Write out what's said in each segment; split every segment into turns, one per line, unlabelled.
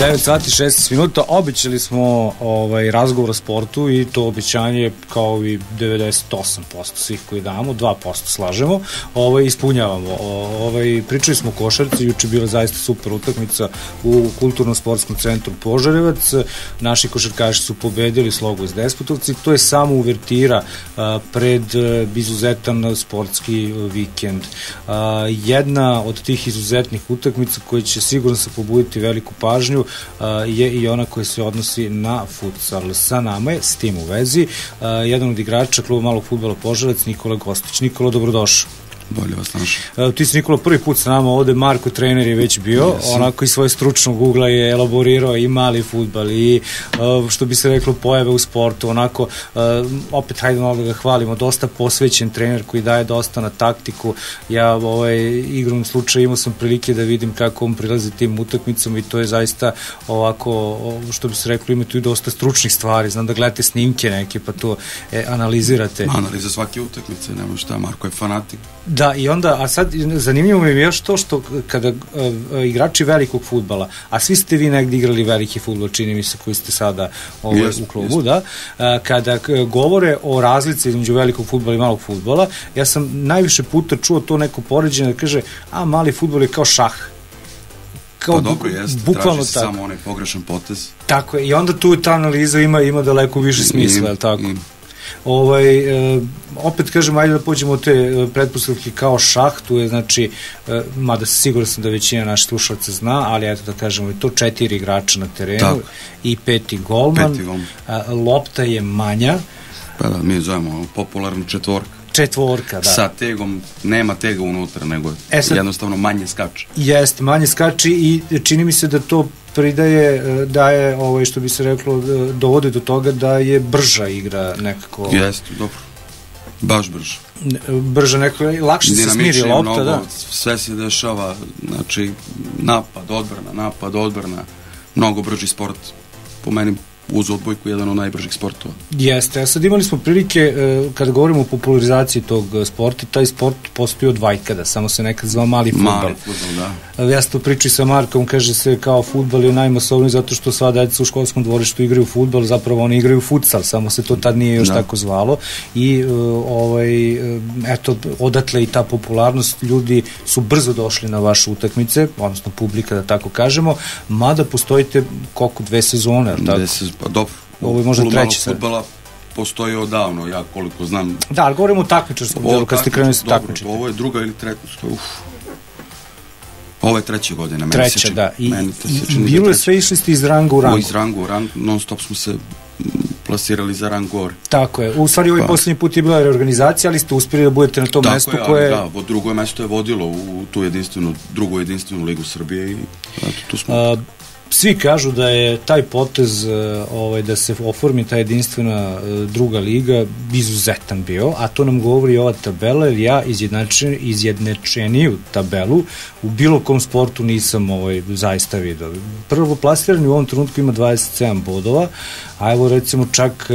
9 sati 16 minuta običali smo ovaj razgovor o sportu i to običanje kao i 98% svih koji damo 2% slažemo. Ovaj ispunjavamo ovaj pričali smo o košarci juče bila zaista super utakmica u kulturno sportskom centru Požarevac. Naši košarkaši su pobedili slogu iz Despotovci. To je samo uvertira a, pred a, izuzetan sportski vikend. A, jedna od tih izuzetnih utakmica koja će sigurno se pobuditi veliku pažnju pažnju je i ona koja se odnosi na futsal. Sa nama je s tim u vezi jedan od igrača kluba malog futbola Požarec, Nikola Gostić. Nikola, dobrodošao.
Bolje vas našao.
E, ti si Nikola prvi put s nama ovde, Marko trener je već bio, yes. onako i svoje stručnog ugla je elaborirao i mali futbal i uh, što bi se reklo pojave u sportu, onako uh, opet hajde malo da ga hvalimo, dosta posvećen trener koji daje dosta na taktiku. Ja ovaj igrom slučaju imao sam prilike da vidim kako on prilazi tim utakmicama i to je zaista ovako što bi se reklo ima tu i dosta stručnih stvari. Znam da gledate snimke neke pa to e, analizirate.
Analiza svake utakmice, nema šta, Marko je fanatik.
Da, i onda, a sad zanimljivo mi je još to što kada uh, igrači velikog futbala, a svi ste vi negdje igrali veliki futbol, čini mi se koji ste sada ovaj, yes, u klubu, yes. da, uh, kada govore o razlici između velikog futbola i malog futbola, ja sam najviše puta čuo to neko poređenje da kaže, a mali futbol je kao šah
kao pa dobro jeste, bukvalno traži tako. samo onaj pogrešan potez.
Tako je, i onda tu ta analiza ima, ima daleko više smisla, je li tako? I, Ovaj, e, opet kažem, ajde da pođemo te e, pretpostavke kao šah, tu je znači, e, mada siguran sam da većina naših slušalaca zna, ali eto da kažemo i to četiri igrača na terenu Tako. i peti golman, peti golman. Lopta je manja.
Pa da, mi zovemo popularno četvorka
četvorka, da.
Sa tegom, nema tega unutra, nego e sad, jednostavno manje skače.
Jeste, manje skače i čini mi se da to pridaje, e, daje, ovaj, što bi se reklo, e, dovode do toga da je brža igra nekako.
Jeste, dobro. Baš brža.
Brža nekako, lakše se smiri lopta, mnogo, da.
Sve se dešava, znači, napad, odbrana, napad, odbrana, mnogo brži sport. Po meni uz odbojku jedan od najbržih sportova.
Jeste, a sad imali smo prilike, e, kada govorimo o popularizaciji tog e, sporta, taj sport postoji od vajkada, samo se nekad zvao mali futbal.
Mali futbal, da.
Ja sam to pričao sa Markom, kaže se kao futbal je najmasovniji zato što sva deca u školskom dvorištu igraju futbal, zapravo oni igraju futsal, samo se to tad nije još da. tako zvalo i e, ovaj, eto, odatle i ta popularnost, ljudi su brzo došli na vaše utakmice, odnosno publika da tako kažemo, mada postojite koliko dve sezone, tako? Dve
sezone, pa dobro.
Ovo je možda treći
sad. Futbala postoji odavno, ja koliko znam.
Da, ali govorimo o takmičarskom delu, kad ste krenuli sa takmičenjem.
Ovo je druga ili treća, uf. Ovo je treća godina. Meni
treća,
se čini,
da. I, meni se i da bilo je sve išli ste iz ranga u rangu.
O, iz ranga u rang, non stop smo se plasirali za rang gore.
Tako je. U stvari ovaj pa. poslednji put je bila reorganizacija, ali ste uspeli da budete na tom
Tako
mestu
je,
koje...
Da, drugo mesto je vodilo u tu jedinstvenu, drugu jedinstvenu ligu Srbije i eto, tu smo. A,
svi kažu da je taj potez e, ovaj da se oformi ta jedinstvena e, druga liga izuzetan bio, a to nam govori ova tabela, jer ja izjednačen, izjednačeniju tabelu u bilo kom sportu nisam ovaj, zaista vidio. Prvo plasirani u ovom trenutku ima 27 bodova, a evo recimo čak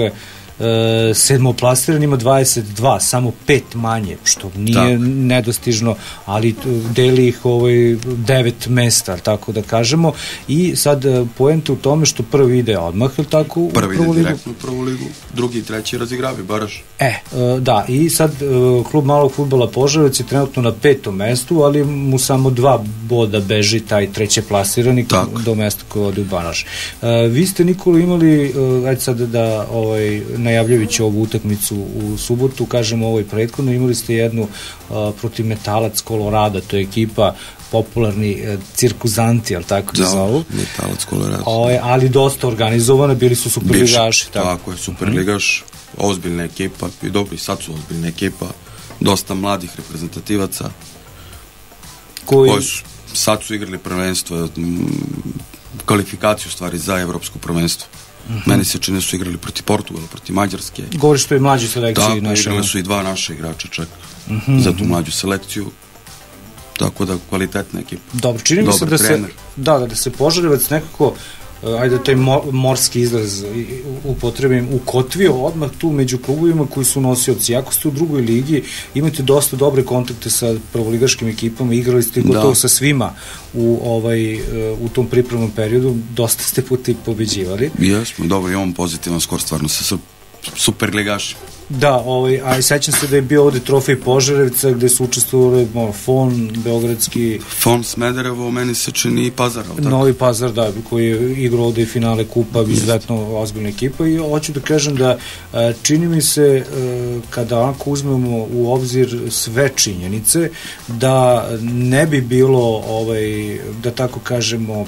e, sedmoplasiran ima 22, samo pet manje, što nije da. nedostižno, ali deli ih ovaj devet mesta, tako da kažemo, i sad e, poenta u tome što prvi ide odmah, ili tako?
Prvi ide direktno u prvu ligu, drugi i treći razigravi, baraš.
E, e, da, i sad e, klub malog futbola Požarevec je trenutno na petom mestu, ali mu samo dva boda beži taj treće plasirani tako. do mesta koje ode u Banaš. Vi ste, Nikola, imali, ajde sad da ovaj, najavljajući ovu utakmicu u subotu, kažemo ovoj prethodno, imali ste jednu uh, protiv Metalac Kolorada, to je ekipa popularni uh, cirkuzanti, ali tako da, zovu.
Metalac Kolorada.
O, ovaj, ali dosta organizovane, bili su superligaši.
Tako. tako je, superligaš, mm -hmm. ozbiljna ekipa, i dobro, i sad su ozbiljna ekipa, dosta mladih reprezentativaca, koji, koji su, sad su igrali prvenstvo, kvalifikaciju stvari za evropsko prvenstvo. Mm -hmm. Meni se čini da su igrali protiv Portugala, protiv Mađarske.
Govoriš to i mlađu selekciju.
Tako, igrali su i dva naše igrača čak mm -hmm. za tu mlađu selekciju. Tako da kvalitetna ekipa.
Dobro, čini mi se da se, da, da se Požarevac nekako ajde taj morski izraz upotrebim, ukotvio odmah tu među klubovima koji su nosioci. Ako ste u drugoj ligi, imate dosta dobre kontakte sa prvoligaškim ekipama, igrali ste gotovo da. sa svima u, ovaj, u tom pripremnom periodu, dosta ste puti pobeđivali.
Jesmo, dobro, imamo pozitivan skor stvarno sa super ligašima.
Da, ovaj, a sećam se da je bio ovde trofej Požarevca gde su učestvovali no, Fon, Beogradski...
Fon Smederevo, meni se čini i Pazar.
Tako? Novi Pazar, da, koji je igrao ovde finale kupa, izuzetno ozbiljna ekipa i hoću da kažem da čini mi se kada ako uzmemo u obzir sve činjenice da ne bi bilo ovaj, da tako kažemo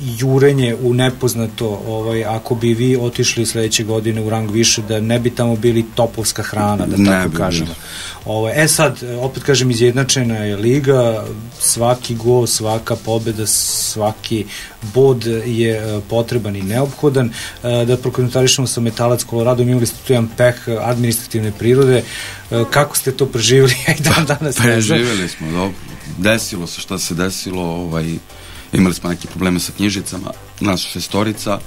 jurenje u nepoznato ovaj ako bi vi otišli sledeće godine u rang više da ne bi tamo bili topovska hrana da tako bi kažemo. Ovaj e sad opet kažem izjednačena je liga, svaki go, svaka pobeda, svaki bod je e, potreban i neophodan. E, da prokomentarišemo sa Metalac Colorado, imali ste tu jedan peh administrativne prirode. E, kako ste to preživjeli i dan danas?
Preživjeli smo, dobro. Desilo se šta se desilo, ovaj imali smo neke probleme sa knjižicama, nas šestorica,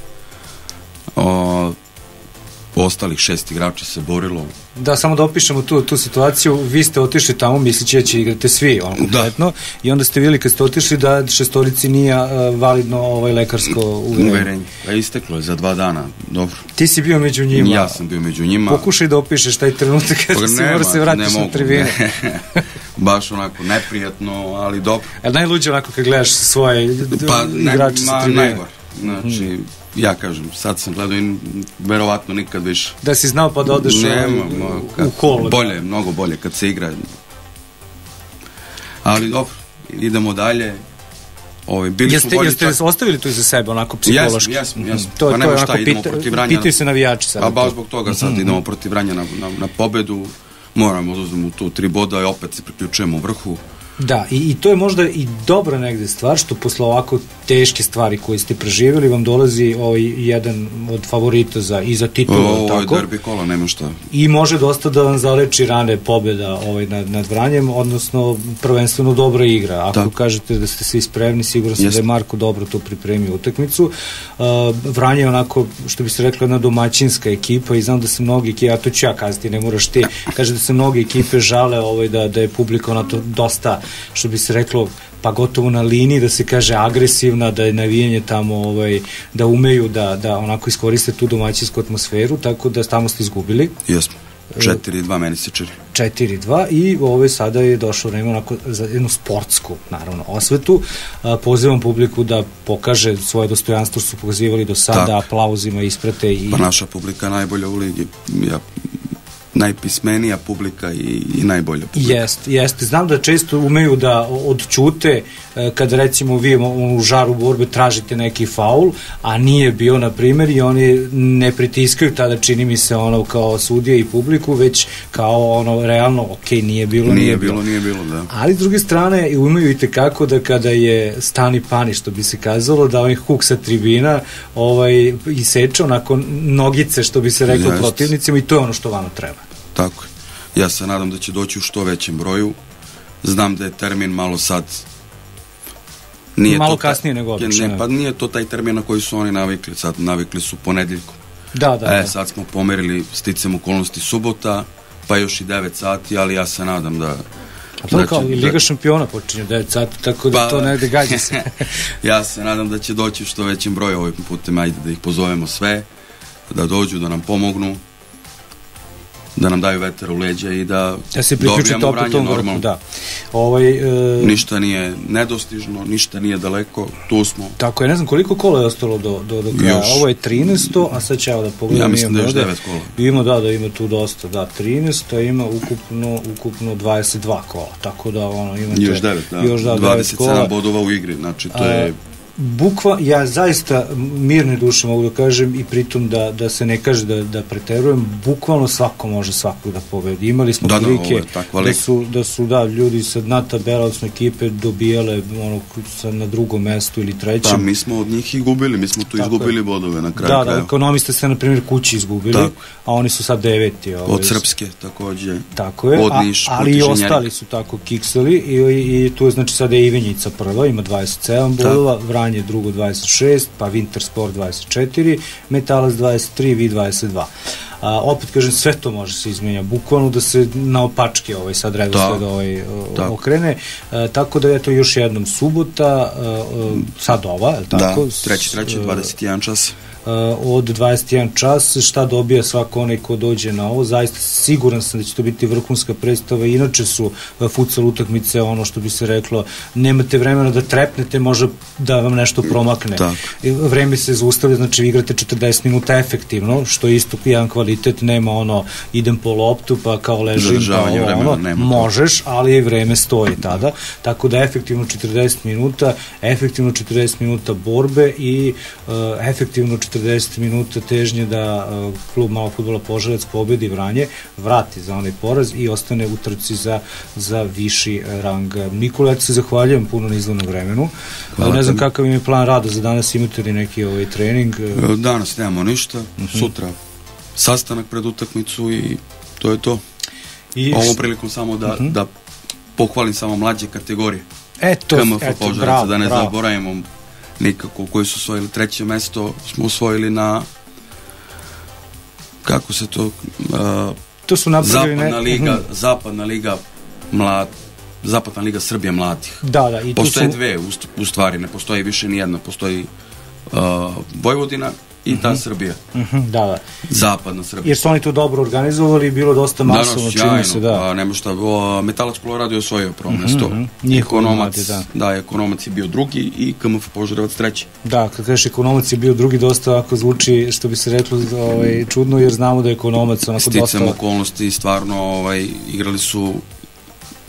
o, ostalih šest igrača se borilo.
Da, samo da opišemo tu, tu situaciju, vi ste otišli tamo mislići da će igrate svi, on kompletno, da. i onda ste vidjeli kad ste otišli da šestorici nije uh, validno ovaj lekarsko uverenje. Uverenje,
pa isteklo je za dva dana, dobro.
Ti si bio među njima.
Ja sam bio među njima.
Pokušaj da opišeš taj trenutak kada pa, si mora se vratiš na tribine.
Baš onako neprijatno, ali dobro.
A najluđe onako kad gledaš svoje pa, igrače sa tribine?
Znači, hmm. ja kažem, sad sam gledao i verovatno nikad više.
Da si znao pa da odeš Nema, u, kad, u kolo.
Bolje, mnogo bolje kad se igra. Ali dobro, idemo dalje. Ovi, bili
jeste,
bolji,
jeste čak... ostavili to iza sebe, onako psihološki?
Jesmo, jesmo, jesmo.
To, pa to je onako, šta, idemo pita, protiv Vranja. Pitaju se navijači sad.
A baš zbog toga sad mm -hmm. idemo protiv Vranja na, na, na pobedu moramo da uzmemo tu tri boda i opet se priključujemo u vrhu.
Da, i, i to je možda i dobra negde stvar, što posle ovako teške stvari koje ste preživjeli vam dolazi ovaj jedan od favorita za, i za titulu.
Ovo tako? je derbi kola, nema šta.
I može dosta da vam zaleči rane pobjeda ovaj, nad, nad Vranjem, odnosno prvenstveno dobra igra. Ako tako. kažete da ste svi spremni, sigurno sam da je Marko dobro to pripremio utakmicu. Uh, Vranje je onako, što bi se rekla, jedna domaćinska ekipa i znam da se mnogi ekipe, a to ću ja kazati, ne moraš ti, kaže da se mnogi ekipe žale ovaj, da, da je publika ona to dosta što bi se reklo pa gotovo na liniji da se kaže agresivna, da je navijanje tamo ovaj, da umeju da, da onako iskoriste tu domaćinsku atmosferu, tako da tamo ste izgubili.
Jesmo. 4-2 meni se čini.
4-2 i ovaj sada je došlo vreme onako za jednu sportsku naravno osvetu. A, pozivam publiku da pokaže svoje dostojanstvo što su pokazivali do sada, tak. aplauzima isprate i
Pa naša publika najbolja u ligi. Ja najpismenija publika i, i najbolja publika.
Jeste, jeste. Znam da često umeju da odčute e, kad recimo vi u žaru borbe tražite neki faul, a nije bio na primjer i oni ne pritiskaju tada čini mi se ono kao sudije i publiku, već kao ono realno, ok, nije bilo,
nije, nije bilo, bilo. Nije bilo, da.
Ali s druge strane umeju i tekako da kada je stani pani, što bi se kazalo, da ovaj huk sa tribina ovaj, iseče onako nogice, što bi se reklo protivnicima i to je ono što vama treba.
Tako je. Ja se nadam da će doći u što većem broju. Znam da je termin malo sad
nije malo to kasnije nego obično.
Ne, pa nije to taj termin na koji su oni navikli. Sad navikli su ponedeljkom.
Da, da.
E,
da.
sad smo pomerili sticam okolnosti subota, pa još i 9 sati, ali ja se nadam da
A to znači, kao i Liga da, šampiona počinje 9 sati, tako da pa, to negde gađa se.
ja se nadam da će doći što većem broju ovim putem, ajde da ih pozovemo sve, da dođu, da nam pomognu, da nam daju vetar u leđa i da,
da se dobijamo vranje normalno. Da. Ovaj,
e... Ništa nije nedostižno, ništa nije daleko, tu smo.
Tako je, ne znam koliko kola je ostalo do, do, do kraja. Još. Ovo je 13. A sad ću da pogledam.
Ja mislim da je još 9 kola.
Ima, da, da ima tu dosta. Da, 13. A ima ukupno, ukupno 22 kola. Tako da, ono, imate...
Još 9, da. Još, da 27 kola. bodova u igri, znači to je... A,
bukva, ja zaista mirne duše mogu da kažem i pritom da, da se ne kaže da, da preterujem, bukvalno svako može svakog da pobedi. Imali smo da, prilike da, da, su, da su da, ljudi sa dna tabela, odnosno ekipe dobijale ono, sa, na drugom mestu ili trećem.
Pa mi smo od njih i gubili, mi smo tu Tako izgubili je. bodove na kraju.
Da, da, ekonomiste se na primjer kući izgubili, Tako. a oni su sad deveti.
Ovaj, od Srpske takođe.
Tako je, od Niš, a, ali i ostali su tako kiksali i, i, i tu je znači sada Ivenjica prva, ima 27 bodova, Vranje Vranje drugo 26, pa Winter Sport 24, Metalac 23, Vi 22. A, opet kažem, sve to može se izmenja, bukvalno da se na opačke ovaj, sad redosled da. ovaj, da. okrene. A, tako da je to još jednom subota, a, a, sad ova, je tako?
Da, treći, treći, 21 čas.
Od 21 čas, šta dobija svako onaj ko dođe na ovo, zaista siguran sam da će to biti vrhunska predstava, inače su uh, futsal utakmice ono što bi se reklo, nemate vremena da trepnete, može da vam nešto promakne. Tak. Vreme se zaustavlja, znači vi igrate 40 minuta efektivno, što je isto jedan kvalitet, nema ono, idem po loptu pa kao ležim, pa ovo, vremena, ono, nema možeš, ali i vreme stoji tada, tako da efektivno 40 minuta, efektivno 40 minuta borbe i uh, efektivno 40 minuta težnje da uh, klub malo futbola Požarevac pobedi Vranje, vrati za onaj poraz i ostane u trci za, za viši rang. Nikola, ja se zahvaljujem puno na izlovnom vremenu. Hvala ne znam te. kakav im je plan rada za danas, imate li neki ovaj trening?
E, danas nemamo ništa, uh mhm. -huh. sutra sastanak pred utakmicu i to je to. I Ovom prilikom samo da, uh mhm. -huh. da pohvalim samo mlađe kategorije.
Eto, KMF eto,
Požarevac, bravo, da ne bravo. zaboravimo nikako koji su osvojili treće mesto smo osvojili na kako se to uh,
to su
zapadna ne... liga mhm. zapadna liga mlad zapadna liga Srbije mladih
da, da, i
postoje su... dve u, u stvari ne postoji više ni jedna postoji uh, Vojvodina i ta. Srbija.
-huh, da, da.
Zapadna Srbija.
Jer su oni to dobro organizovali i bilo dosta masovno, čini se, da.
Pa, nema šta, o, Metalac Colorado je osvojio prvo -huh, mesto. -huh. Ekonomac, da. da, ekonomac je bio drugi i KMF Požarevac treći.
Da, kad kažeš ekonomac je bio drugi, dosta ovako zvuči, što bi se reklo, ovaj, čudno, jer znamo da je ekonomac onako
Sticam dosta... Sticam okolnosti, stvarno, ovaj, igrali su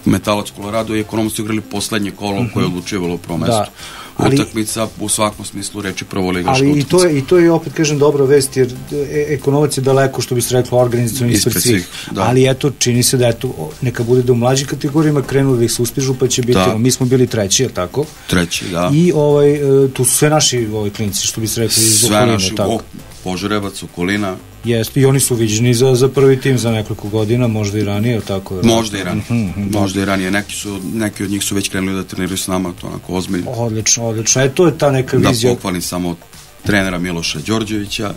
Metalac Colorado i ekonomac su igrali poslednje kolo uh -huh. koje je odlučivalo prvo mesto. Da ali, utakmica u svakom smislu reči prvoligaška
ali i to je i to je opet kažem dobra vest jer e, ekonomac je daleko što bi se reklo organizacioni ispred svih da. ali eto čini se da eto neka bude da u mlađim kategorijama krenu da ih se ustižu pa će biti da. mi smo bili treći je tako
treći da
i ovaj e, tu su sve naši ovaj klinci što bi se rekli iz
naši tako. Požarevac, okolina.
Jeste, i oni su viđeni za, za prvi tim za nekoliko godina, možda i ranije, tako?
Možda i ranije, -huh, da. možda i ranije. Neki, su, neki od njih su već krenuli da treniraju s nama, to onako ozbiljno.
Odlično, odlično. E, to je ta neka
da
vizija.
Da pohvalim samo trenera Miloša Đorđevića,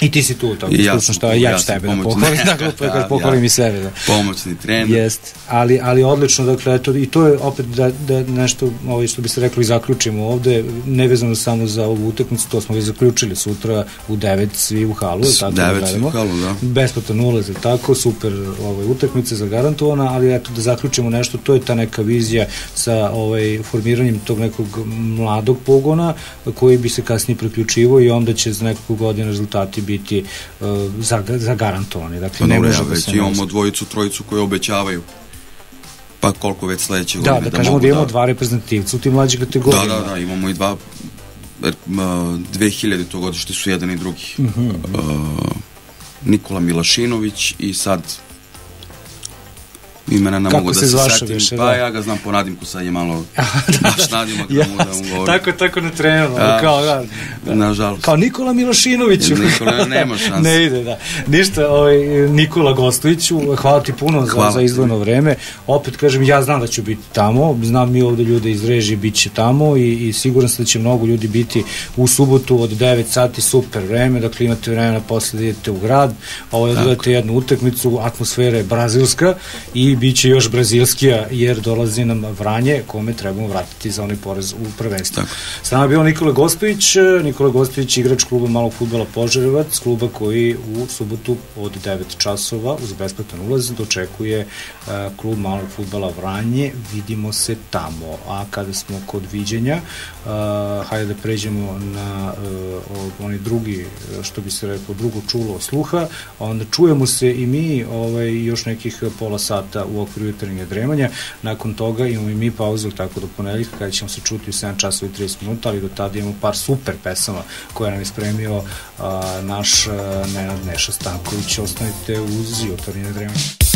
I ti si tu, tako I ja šta, ja, ja ću tebe da pohvalim, dakle, kad pohvalim ja, i sebe. Da.
Pomoćni trener.
Jest, ali, ali odlično, dakle, eto, i to je opet da, da nešto, ovaj, što bi se reklo, i zaključimo ovde, nevezano samo za ovu utakmicu, to smo već zaključili sutra u 9 svi u halu, tako
da gledamo. u halu, da.
Besplatan ulaz, tako, super ovaj, utakmice zagarantovana, ali eto, da zaključimo nešto, to je ta neka vizija sa ovaj, formiranjem tog nekog mladog pogona, koji bi se kasnije priključivo i onda će za nekoliko godina rezultati biti uh, zagarantovani. Dakle, pa
može ja, da već imamo dvojicu, trojicu koji obećavaju pa koliko već sledeće
godine. Da, da, da kažemo da imamo da... dva reprezentativca u tim mlađim kategorijama.
Da, da, da, imamo i dva uh, 2000 to godište su jedan i drugi. Uh -huh. uh, Nikola Milašinović i sad imena ne mogu da se, se setim, više, pa da. ja ga znam po nadimku, sad je malo da, baš nadimak da mu, da mu govorim.
Tako, tako ne trenirano, da, kao, da,
da. Nažalost.
Kao Nikola Milošinović.
Nikola, nema šanse.
ne ide, da. Ništa, ovaj, Nikola Gostoviću, hvala ti puno hvala. za, za izdvojeno vreme. Opet kažem, ja znam da ću biti tamo, znam mi ovde ljude iz režije bit će tamo i, i siguran sam da će mnogo ljudi biti u subotu od 9 sati, super vreme, dakle imate vremena posle da idete u grad, ovo odgledate jednu utakmicu, atmosfera je brazilska i bit će još brazilskija jer dolazi nam Vranje kome trebamo vratiti za onaj porez u prvenstvu. S nama je bio Nikola Gostović, Nikola Gostović igrač kluba malog futbola Požarevac, kluba koji u subotu od 9 časova uz besplatan ulaz dočekuje uh, klub malog futbola Vranje, vidimo se tamo. A kada smo kod viđenja, uh, hajde da pređemo na uh, onaj drugi, što bi se rekao, drugo čulo sluha, onda čujemo se i mi ovaj, još nekih pola sata u okviru jutarnje dremanja. Nakon toga imamo i mi pauzu tako do ponedeljka kada ćemo se čuti u 7 časova i 30 minuta, ali do tada imamo par super pesama koje nam je spremio a, naš a, Nenad Neša Stanković. Ostanite uz jutarnje dremanje.